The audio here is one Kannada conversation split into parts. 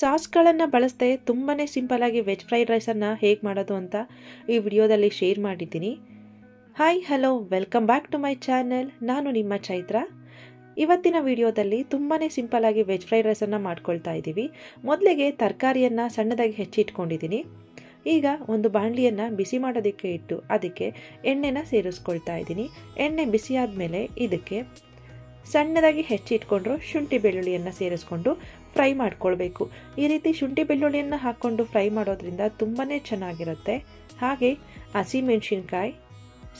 ಸಾಸ್ಗಳನ್ನು ಬಳಸದೆ ತುಂಬಾ ಸಿಂಪಲಾಗಿ ವೆಜ್ ಫ್ರೈಡ್ ರೈಸನ್ನು ಹೇಗೆ ಮಾಡೋದು ಅಂತ ಈ ವಿಡಿಯೋದಲ್ಲಿ ಶೇರ್ ಮಾಡಿದ್ದೀನಿ. Hi hello welcome back to my channel ನಾನು ನಿಮ್ಮ ಚೈತ್ರ. ಇವತ್ತಿನ ವಿಡಿಯೋದಲ್ಲಿ ತುಂಬಾ ಸಿಂಪಲಾಗಿ ವೆಜ್ ಫ್ರೈಡ್ ರೈಸನ್ನು ಮಾಡ್ಕೊಳ್ತಾ ಇದ್ದೀವಿ. ಮೊದಲಿಗೆ ತರಕಾರಿಯನ್ನು ಸಣ್ಣದಾಗಿ ಹೆಚ್ಚಿಟ್ಕೊಂಡಿದ್ದೀನಿ. ಈಗ ಒಂದು ಬಾಣಲಿಯನ್ನು ಬಿಸಿ ಮಾಡೋದಕ್ಕೆ ಇಟ್ಟು ಅದಕ್ಕೆ ಎಣ್ಣೆನ ಸೇರಿಸ್ಕೊಳ್ತಾ ಇದ್ದೀನಿ. ಎಣ್ಣೆ ಬಿಸಿ ಆದಮೇಲೆ ಇದಕ್ಕೆ ಸಣ್ಣದಾಗಿ ಹೆಚ್ಚಿಟ್ಕೊಂಡ್ರು ಶುಂಠಿ ಬೆಳ್ಳುಳ್ಳಿಯನ್ನು ಸೇರಿಸ್ಕೊಂಡು ಫ್ರೈ ಮಾಡ್ಕೊಳ್ಬೇಕು. ಈ ರೀತಿ ಶುಂಠಿ ಬೆಳ್ಳುಳ್ಳಿಯನ್ನು ಹಾಕ್ಕೊಂಡು ಫ್ರೈ ಮಾಡೋದ್ರಿಂದ ತುಂಬಾ ಚೆನ್ನಾಗಿರುತ್ತೆ. ಹಾಗೆ ಹಸಿಮೆಣಸಿನ್ಕಾಯಿ,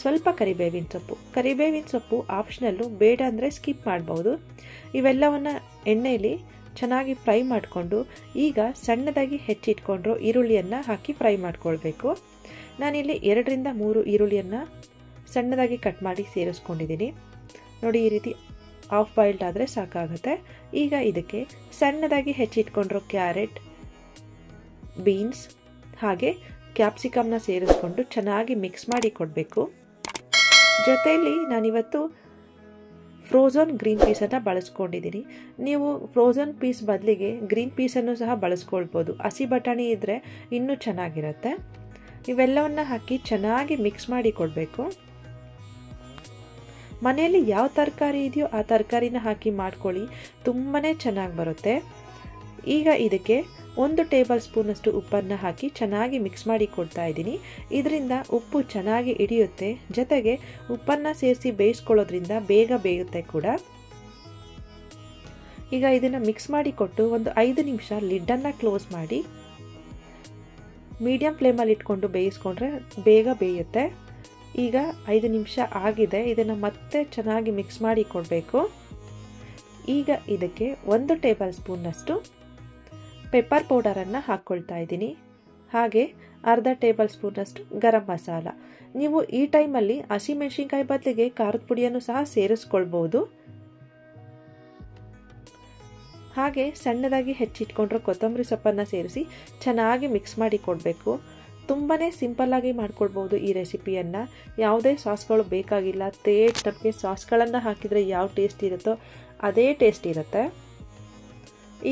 ಸ್ವಲ್ಪ ಕರಿಬೇವಿನ ಸೊಪ್ಪು. ಕರಿಬೇವಿನ ಸೊಪ್ಪು ಆಪ್ಷನಲ್ಲು ಬೇಡ ಅಂದರೆ ಸ್ಕಿಪ್ ಮಾಡ್ಬೋದು. ಇವೆಲ್ಲವನ್ನು ಎಣ್ಣೆಯಲ್ಲಿ ಚೆನ್ನಾಗಿ ಫ್ರೈ ಮಾಡಿಕೊಂಡು ಈಗ ಸಣ್ಣದಾಗಿ ಹೆಚ್ಚಿಟ್ಕೊಂಡ್ರು ಈರುಳ್ಳಿಯನ್ನು ಹಾಕಿ ಫ್ರೈ ಮಾಡ್ಕೊಳ್ಬೇಕು. ನಾನಿಲ್ಲಿ ಎರಡರಿಂದ ಮೂರು ಈರುಳ್ಳಿಯನ್ನು ಸಣ್ಣದಾಗಿ ಕಟ್ ಮಾಡಿ ಸೇರಿಸ್ಕೊಂಡಿದ್ದೀನಿ. ನೋಡಿ ಈ ರೀತಿ ಆಫ್ ಬಾಯ್ಲ್ಡ್ ಆದರೆ ಸಾಕಾಗುತ್ತೆ. ಈಗ ಇದಕ್ಕೆ ಸಣ್ಣದಾಗಿ ಹೆಚ್ಚಿಟ್ಕೊಂಡಿರೋ ಕ್ಯಾರೆಟ್, ಬೀನ್ಸ್, ಹಾಗೆ ಕ್ಯಾಪ್ಸಿಕಮ್ನ ಸೇರಿಸ್ಕೊಂಡು ಚೆನ್ನಾಗಿ ಮಿಕ್ಸ್ ಮಾಡಿ ಕೊಡಬೇಕು. ಜೊತೆಯಲ್ಲಿ ನಾನಿವತ್ತು ಫ್ರೋಝನ್ ಗ್ರೀನ್ ಪೀಸನ್ನು ಬಳಸ್ಕೊಂಡಿದ್ದೀನಿ. ನೀವು ಫ್ರೋಝನ್ ಪೀಸ್ ಬದಲಿಗೆ ಗ್ರೀನ್ ಪೀಸನ್ನು ಸಹ ಬಳಸ್ಕೊಳ್ಬೋದು. ಹಸಿ ಬಟಾಣಿ ಇದ್ದರೆ ಇನ್ನೂ ಚೆನ್ನಾಗಿರುತ್ತೆ. ಇವೆಲ್ಲವನ್ನು ಹಾಕಿ ಚೆನ್ನಾಗಿ ಮಿಕ್ಸ್ ಮಾಡಿ ಕೊಡಬೇಕು. ಮನೆಯಲ್ಲಿ ಯಾವ ತರಕಾರಿ ಇದೆಯೋ ಆ ತರಕಾರಿನ ಹಾಕಿ ಮಾಡ್ಕೊಳ್ಳಿ. ತುಂಬಾ ಚೆನ್ನಾಗಿ ಬರುತ್ತೆ. ಈಗ ಇದಕ್ಕೆ ಒಂದು ಟೇಬಲ್ ಸ್ಪೂನಷ್ಟು ಉಪ್ಪನ್ನು ಹಾಕಿ ಚೆನ್ನಾಗಿ ಮಿಕ್ಸ್ ಮಾಡಿ ಕೊಡ್ತಾ ಇದ್ದೀನಿ. ಇದರಿಂದ ಉಪ್ಪು ಚೆನ್ನಾಗಿ ಹಿಡಿಯುತ್ತೆ. ಜೊತೆಗೆ ಉಪ್ಪನ್ನು ಸೇರಿಸಿ ಬೇಯಿಸ್ಕೊಳ್ಳೋದ್ರಿಂದ ಬೇಗ ಬೇಯುತ್ತೆ ಕೂಡ. ಈಗ ಇದನ್ನು ಮಿಕ್ಸ್ ಮಾಡಿ ಕೊಟ್ಟು ಒಂದು ಐದು ನಿಮಿಷ ಲಿಡ್ಡನ್ನು ಕ್ಲೋಸ್ ಮಾಡಿ. ಮೀಡಿಯಂ ಫ್ಲೇಮಲ್ಲಿ ಇಟ್ಕೊಂಡು ಬೇಯಿಸ್ಕೊಂಡ್ರೆ ಬೇಗ ಬೇಯುತ್ತೆ. ಈಗ ಐದು ನಿಮಿಷ ಆಗಿದೆ. ಇದನ್ನು ಮತ್ತೆ ಚೆನ್ನಾಗಿ ಮಿಕ್ಸ್ ಮಾಡಿ ಕೊಡಬೇಕು. ಈಗ ಇದಕ್ಕೆ ಒಂದು ಟೇಬಲ್ ಸ್ಪೂನ್ನಷ್ಟು ಪೆಪ್ಪರ್ ಪೌಡರನ್ನು ಹಾಕ್ಕೊಳ್ತಾ ಇದ್ದೀನಿ. ಹಾಗೆ ಅರ್ಧ ಟೇಬಲ್ ಸ್ಪೂನಷ್ಟು ಗರಂ ಮಸಾಲ. ನೀವು ಈ ಟೈಮಲ್ಲಿ ಹಸಿಮೆಣಸಿನ್ಕಾಯಿ ಬದಲಿಗೆ ಖಾರದ ಪುಡಿಯನ್ನು ಸಹ ಸೇರಿಸ್ಕೊಳ್ಬೋದು. ಹಾಗೆ ಸಣ್ಣದಾಗಿ ಹೆಚ್ಚಿಟ್ಕೊಂಡ್ರೆ ಕೊತ್ತಂಬರಿ ಸೊಪ್ಪನ್ನು ಸೇರಿಸಿ ಚೆನ್ನಾಗಿ ಮಿಕ್ಸ್ ಮಾಡಿ ಕೊಡಬೇಕು. ತುಂಬಾ ಸಿಂಪಲ್ಲಾಗಿ ಮಾಡ್ಕೊಳ್ಬೋದು ಈ ರೆಸಿಪಿಯನ್ನು. ಯಾವುದೇ ಸಾಸ್ಗಳು ಬೇಕಾಗಿಲ್ಲ ತೇಟ್ ನಮಗೆ ಸಾಸ್ಗಳನ್ನು ಹಾಕಿದರೆ ಯಾವ ಟೇಸ್ಟ್ ಇರುತ್ತೋ ಅದೇ ಟೇಸ್ಟ್ ಇರುತ್ತೆ.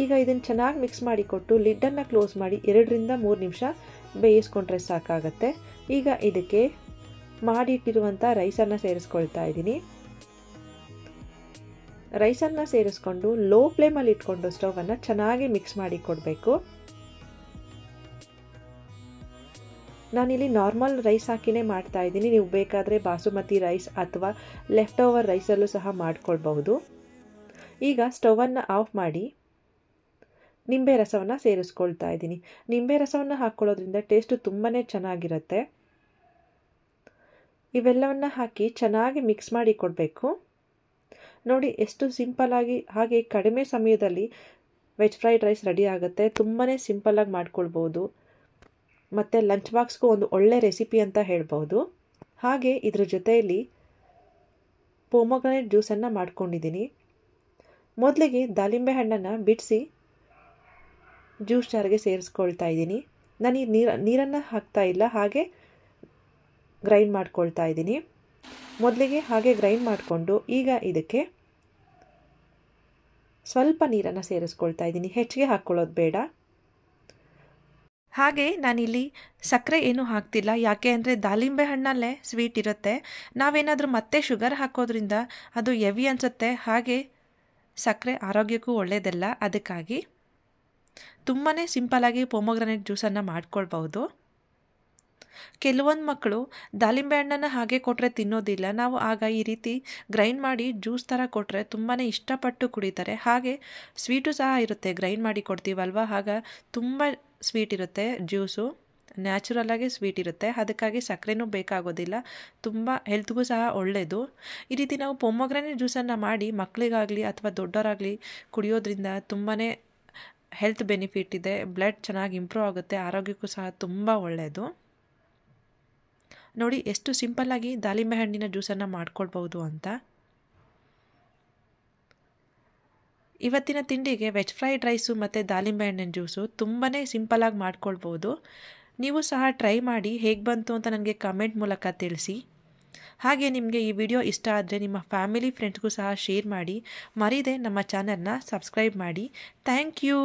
ಈಗ ಇದನ್ನು ಚೆನ್ನಾಗಿ ಮಿಕ್ಸ್ ಮಾಡಿಕೊಟ್ಟು ಲಿಡ್ಡನ್ನು ಕ್ಲೋಸ್ ಮಾಡಿ ಎರಡರಿಂದ ಮೂರು ನಿಮಿಷ ಬೇಯಿಸ್ಕೊಂಡ್ರೆ ಸಾಕಾಗತ್ತೆ. ಈಗ ಇದಕ್ಕೆ ಮಾಡಿಟ್ಟಿರುವಂಥ ರೈಸನ್ನು ಸೇರಿಸ್ಕೊಳ್ತಾ ಇದ್ದೀನಿ. ರೈಸನ್ನು ಸೇರಿಸ್ಕೊಂಡು ಲೋ ಫ್ಲೇಮಲ್ಲಿ ಇಟ್ಕೊಂಡು ಸ್ಟವನ್ನು ಚೆನ್ನಾಗಿ ಮಿಕ್ಸ್ ಮಾಡಿ ಕೊಡಬೇಕು. ನಾನಿಲ್ಲಿ ನಾರ್ಮಲ್ ರೈಸ್ ಹಾಕಿನೇ ಮಾಡ್ತಾ ಇದ್ದೀನಿ. ನೀವು ಬೇಕಾದರೆ ಬಾಸುಮತಿ ರೈಸ್ ಅಥವಾ ಲೆಫ್ಟ್ ಓವರ್ ರೈಸಲ್ಲೂ ಸಹ ಮಾಡ್ಕೊಳ್ಬಹುದು. ಈಗ ಸ್ಟವನ್ನು ಆಫ್ ಮಾಡಿ ನಿಂಬೆ ರಸವನ್ನು ಸೇರಿಸ್ಕೊಳ್ತಾ ಇದ್ದೀನಿ. ನಿಂಬೆ ರಸವನ್ನು ಹಾಕ್ಕೊಳ್ಳೋದ್ರಿಂದ ಟೇಸ್ಟು ತುಂಬಾ ಚೆನ್ನಾಗಿರುತ್ತೆ. ಇವೆಲ್ಲವನ್ನು ಹಾಕಿ ಚೆನ್ನಾಗಿ ಮಿಕ್ಸ್ ಮಾಡಿ ಕೊಡಬೇಕು. ನೋಡಿ ಎಷ್ಟು ಸಿಂಪಲ್ಲಾಗಿ ಹಾಗೆ ಕಡಿಮೆ ಸಮಯದಲ್ಲಿ ವೆಜ್ ಫ್ರೈಡ್ ರೈಸ್ ರೆಡಿ ಆಗುತ್ತೆ. ತುಂಬಾ ಸಿಂಪಲ್ಲಾಗಿ ಮಾಡ್ಕೊಳ್ಬೋದು ಮತ್ತು ಲಂಚ್ ಬಾಕ್ಸ್ಗೂ ಒಂದು ಒಳ್ಳೆ ರೆಸಿಪಿ ಅಂತ ಹೇಳ್ಬೋದು. ಹಾಗೆ ಇದ್ರ ಜೊತೆಯಲ್ಲಿ ಪೋಮೊಗ್ರನೇಟ್ ಜ್ಯೂಸನ್ನು ಮಾಡ್ಕೊಂಡಿದ್ದೀನಿ. ಮೊದಲಿಗೆ ದಾಳಿಂಬೆ ಹಣ್ಣನ್ನು ಬಿಡಿಸಿ ಜ್ಯೂಸ್ ಜಾರಿಗೆ ಸೇರಿಸ್ಕೊಳ್ತಾ ಇದ್ದೀನಿ. ನಾನು ನೀರು, ನೀರನ್ನು ಹಾಕ್ತಾ ಇಲ್ಲ, ಹಾಗೆ ಗ್ರೈಂಡ್ ಮಾಡ್ಕೊಳ್ತಾ ಇದ್ದೀನಿ. ಮೊದಲಿಗೆ ಹಾಗೆ ಗ್ರೈಂಡ್ ಮಾಡಿಕೊಂಡು ಈಗ ಇದಕ್ಕೆ ಸ್ವಲ್ಪ ನೀರನ್ನು ಸೇರಿಸ್ಕೊಳ್ತಾ ಇದ್ದೀನಿ. ಹೆಚ್ಚಿಗೆ ಹಾಕ್ಕೊಳ್ಳೋದು ಬೇಡ. ಹಾಗೆ ನಾನಿಲ್ಲಿ ಸಕ್ಕರೆ ಏನೂ ಹಾಕ್ತಿಲ್ಲ. ಯಾಕೆ ಅಂದರೆ ದಾಳಿಂಬೆ ಹಣ್ಣಲ್ಲೇ ಸ್ವೀಟ್ ಇರುತ್ತೆ. ನಾವೇನಾದರೂ ಮತ್ತೆ ಶುಗರ್ ಹಾಕೋದ್ರಿಂದ ಅದು ಎವಿ ಅನಿಸುತ್ತೆ. ಹಾಗೆ ಸಕ್ಕರೆ ಆರೋಗ್ಯಕ್ಕೂ ಒಳ್ಳೆಯದಲ್ಲ ಅದಕ್ಕಾಗಿ ತುಂಬಾ ಸಿಂಪಲಾಗಿ ಪೊಮೊಗ್ರನೇಟ್ ಜ್ಯೂಸನ್ನು ಮಾಡ್ಕೊಳ್ಬಹುದು. ಕೆಲವೊಂದು ಮಕ್ಕಳು ದಾಳಿಂಬೆ ಹಣ್ಣನ್ನು ಹಾಗೆ ಕೊಟ್ಟರೆ ತಿನ್ನೋದಿಲ್ಲ. ನಾವು ಆಗ ಈ ರೀತಿ ಗ್ರೈಂಡ್ ಮಾಡಿ ಜ್ಯೂಸ್ ಥರ ಕೊಟ್ಟರೆ ತುಂಬಾ ಇಷ್ಟಪಟ್ಟು ಕುಡಿತಾರೆ. ಹಾಗೆ ಸ್ವೀಟು ಸಹ ಇರುತ್ತೆ. ಗ್ರೈಂಡ್ ಮಾಡಿ ಕೊಡ್ತೀವಲ್ವ? ಆಗ ತುಂಬ ಸ್ವೀಟ್ ಇರುತ್ತೆ ಜ್ಯೂಸು ನ್ಯಾಚುರಲ್ಲಾಗಿ ಸ್ವೀಟ್ ಇರುತ್ತೆ. ಅದಕ್ಕಾಗಿ ಸಕ್ಕರೆನೂ ಬೇಕಾಗೋದಿಲ್ಲ. ತುಂಬ ಹೆಲ್ತ್ಗೂ ಸಹ ಒಳ್ಳೆಯದು ಈ ರೀತಿ ನಾವು ಪೊಮೊಗ್ರನೇಟ್ ಜ್ಯೂಸನ್ನು ಮಾಡಿ ಮಕ್ಕಳಿಗಾಗಲಿ ಅಥವಾ ದೊಡ್ಡವರಾಗಲಿ ಕುಡಿಯೋದ್ರಿಂದ ತುಂಬಾ ಹೆಲ್ತ್ ಬೆನಿಫಿಟ್ ಇದೆ. ಬ್ಲಡ್ ಚೆನ್ನಾಗಿ ಇಂಪ್ರೂವ್ ಆಗುತ್ತೆ. ಆರೋಗ್ಯಕ್ಕೂ ಸಹ ತುಂಬ ಒಳ್ಳೆಯದು ನೋಡಿ, ಎಷ್ಟು ಸಿಂಪಲ್ಲಾಗಿ ದಾಳಿಂಬೆ ಹಣ್ಣಿನ ಜ್ಯೂಸನ್ನು ಮಾಡ್ಕೊಳ್ಬೋದು ಅಂತ. ಇವತ್ತಿನ ತಿಂಡಿಗೆ ವೆಜ್ ಫ್ರೈಡ್ ರೈಸು ಮತ್ತು ದಾಳಿಂಬೆ ಹಣ್ಣಿನ ಜ್ಯೂಸು ತುಂಬಾ ಸಿಂಪಲಾಗಿ ಮಾಡ್ಕೊಳ್ಬೋದು. ನೀವು ಸಹ ಟ್ರೈ ಮಾಡಿ ಹೇಗೆ ಬಂತು ಅಂತ ನನಗೆ ಕಮೆಂಟ್ ಮೂಲಕ ತಿಳಿಸಿ. ಹಾಗೆ ನಿಮಗೆ ಈ ವಿಡಿಯೋ ಇಷ್ಟ ಆದರೆ ನಿಮ್ಮ ಫ್ಯಾಮಿಲಿ ಫ್ರೆಂಡ್ಸ್ಗೂ ಸಹ ಶೇರ್ ಮಾಡಿ. ಮರೀದೆ ನಮ್ಮ ಚಾನಲ್ನ ಸಬ್ಸ್ಕ್ರೈಬ್ ಮಾಡಿ. Thank you.